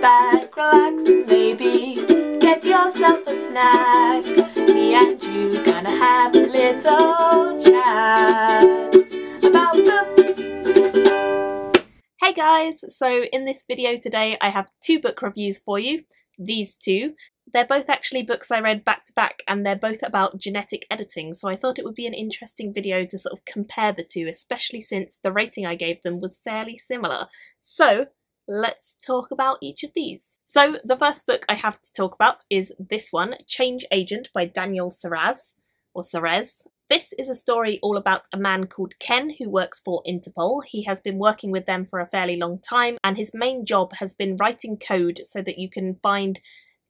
back, relax, maybe get yourself a snack. Me and you gonna have a little chat about books. Hey guys, so in this video today I have two book reviews for you. These two. They're both actually books I read back to back and they're both about genetic editing, so I thought it would be an interesting video to sort of compare the two, especially since the rating I gave them was fairly similar. So let's talk about each of these. So the first book I have to talk about is this one, Change Agent by Daniel Saraz, or Serez. This is a story all about a man called Ken who works for Interpol. He has been working with them for a fairly long time and his main job has been writing code so that you can find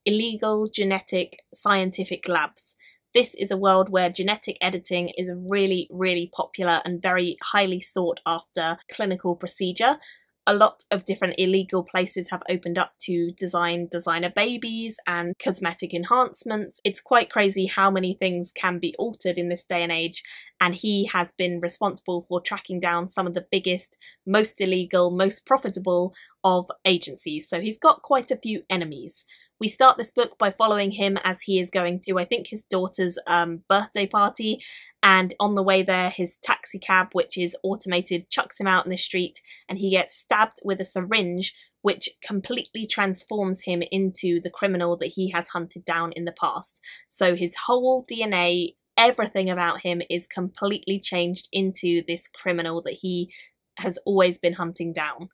illegal genetic scientific labs. This is a world where genetic editing is a really, really popular and very highly sought after clinical procedure a lot of different illegal places have opened up to design designer babies and cosmetic enhancements. It's quite crazy how many things can be altered in this day and age, and he has been responsible for tracking down some of the biggest, most illegal, most profitable of agencies. So he's got quite a few enemies. We start this book by following him as he is going to, I think, his daughter's um, birthday party, and on the way there his taxi cab which is automated chucks him out in the street and he gets stabbed with a syringe which completely transforms him into the criminal that he has hunted down in the past. So his whole DNA, everything about him is completely changed into this criminal that he has always been hunting down,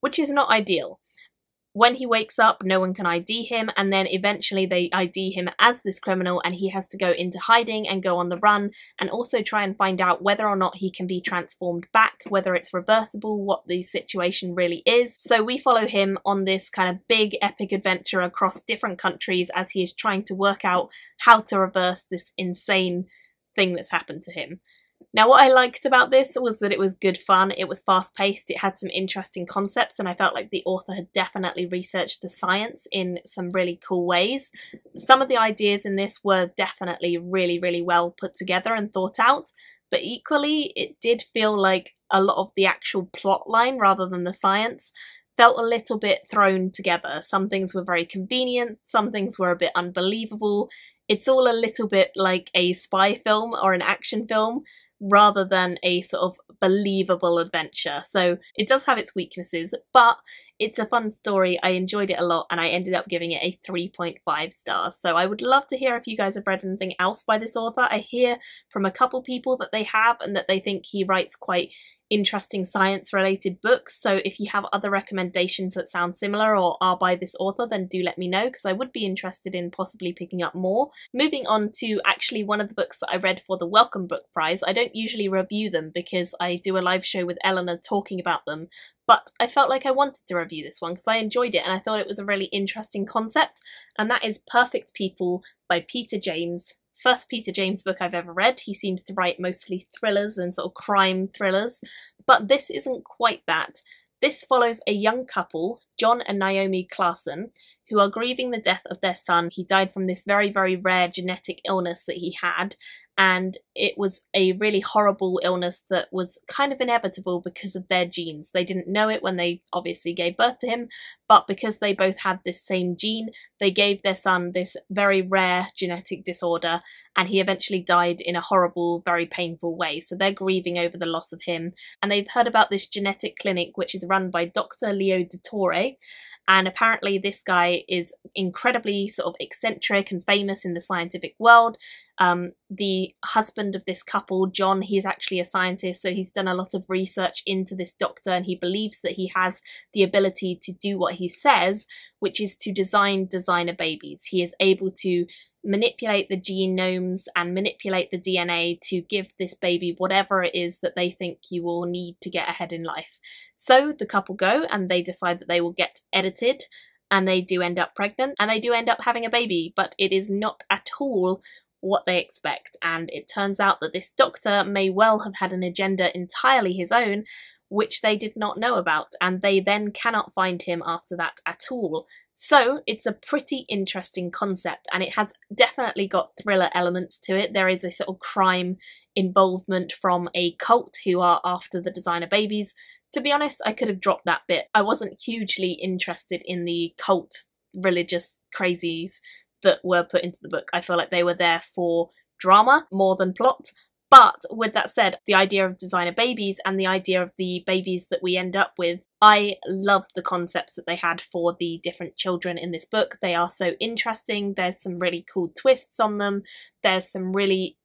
which is not ideal when he wakes up, no one can ID him, and then eventually they ID him as this criminal, and he has to go into hiding and go on the run, and also try and find out whether or not he can be transformed back, whether it's reversible, what the situation really is. So we follow him on this kind of big epic adventure across different countries as he is trying to work out how to reverse this insane thing that's happened to him. Now, what I liked about this was that it was good fun, it was fast paced, it had some interesting concepts, and I felt like the author had definitely researched the science in some really cool ways. Some of the ideas in this were definitely really, really well put together and thought out, but equally, it did feel like a lot of the actual plot line rather than the science felt a little bit thrown together. Some things were very convenient, some things were a bit unbelievable. It's all a little bit like a spy film or an action film rather than a sort of believable adventure. So it does have its weaknesses, but it's a fun story. I enjoyed it a lot and I ended up giving it a 3.5 stars. So I would love to hear if you guys have read anything else by this author. I hear from a couple people that they have and that they think he writes quite interesting science related books. So if you have other recommendations that sound similar or are by this author, then do let me know because I would be interested in possibly picking up more. Moving on to actually one of the books that I read for the Wellcome Book Prize. I don't usually review them because I do a live show with Eleanor talking about them, but I felt like I wanted to review this one because I enjoyed it and I thought it was a really interesting concept, and that is Perfect People by Peter James first Peter James book I've ever read. He seems to write mostly thrillers and sort of crime thrillers, but this isn't quite that. This follows a young couple, John and Naomi Klaesson, who are grieving the death of their son. He died from this very, very rare genetic illness that he had, and it was a really horrible illness that was kind of inevitable because of their genes. They didn't know it when they obviously gave birth to him, but because they both had this same gene, they gave their son this very rare genetic disorder, and he eventually died in a horrible, very painful way. So they're grieving over the loss of him, and they've heard about this genetic clinic which is run by Dr. Leo Dettore, and apparently this guy is incredibly sort of eccentric and famous in the scientific world. Um, the husband of this couple, John, he's actually a scientist, so he's done a lot of research into this doctor and he believes that he has the ability to do what he says, which is to design designer babies. He is able to manipulate the genomes and manipulate the DNA to give this baby whatever it is that they think you will need to get ahead in life. So the couple go and they decide that they will get edited and they do end up pregnant and they do end up having a baby, but it is not at all what they expect. And it turns out that this doctor may well have had an agenda entirely his own, which they did not know about, and they then cannot find him after that at all. So it's a pretty interesting concept and it has definitely got thriller elements to it. There is a sort of crime involvement from a cult who are after the designer babies To be honest, I could have dropped that bit. I wasn't hugely interested in the cult religious crazies that were put into the book. I feel like they were there for drama more than plot. But with that said, the idea of designer babies and the idea of the babies that we end up with, I loved the concepts that they had for the different children in this book. They are so interesting. There's some really cool twists on them. There's some really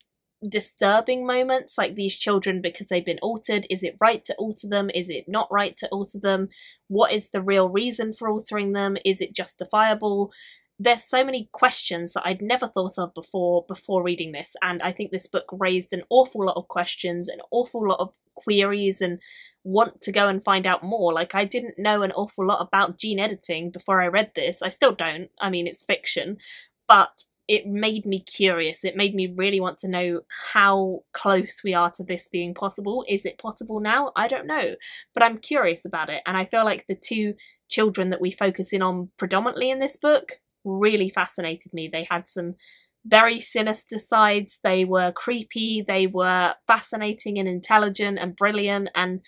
disturbing moments like these children because they've been altered is it right to alter them is it not right to alter them what is the real reason for altering them is it justifiable there's so many questions that I'd never thought of before before reading this and I think this book raised an awful lot of questions an awful lot of queries and want to go and find out more like I didn't know an awful lot about gene editing before I read this I still don't I mean it's fiction but it made me curious. It made me really want to know how close we are to this being possible. Is it possible now? I don't know, but I'm curious about it. And I feel like the two children that we focus in on predominantly in this book really fascinated me. They had some very sinister sides. They were creepy. They were fascinating and intelligent and brilliant and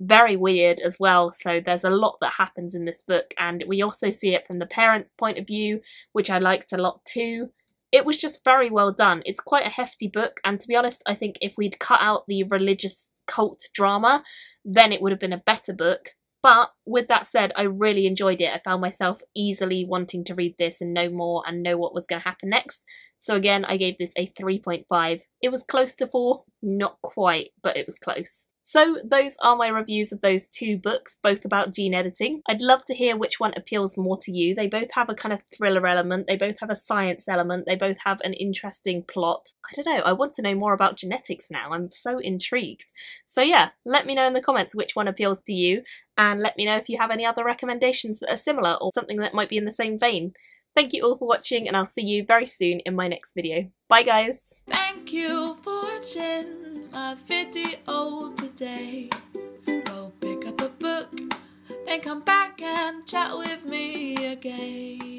very weird as well. So there's a lot that happens in this book, and we also see it from the parent point of view, which I liked a lot too it was just very well done. It's quite a hefty book, and to be honest, I think if we'd cut out the religious cult drama, then it would have been a better book. But with that said, I really enjoyed it. I found myself easily wanting to read this and know more and know what was going to happen next. So again, I gave this a 3.5. It was close to 4, not quite, but it was close. So those are my reviews of those two books, both about gene editing. I'd love to hear which one appeals more to you. They both have a kind of thriller element, they both have a science element, they both have an interesting plot. I don't know, I want to know more about genetics now, I'm so intrigued. So yeah, let me know in the comments which one appeals to you, and let me know if you have any other recommendations that are similar or something that might be in the same vein. Thank you all for watching and I'll see you very soon in my next video. Bye guys! Thank you for my video today. Go pick up a book, then come back and chat with me again.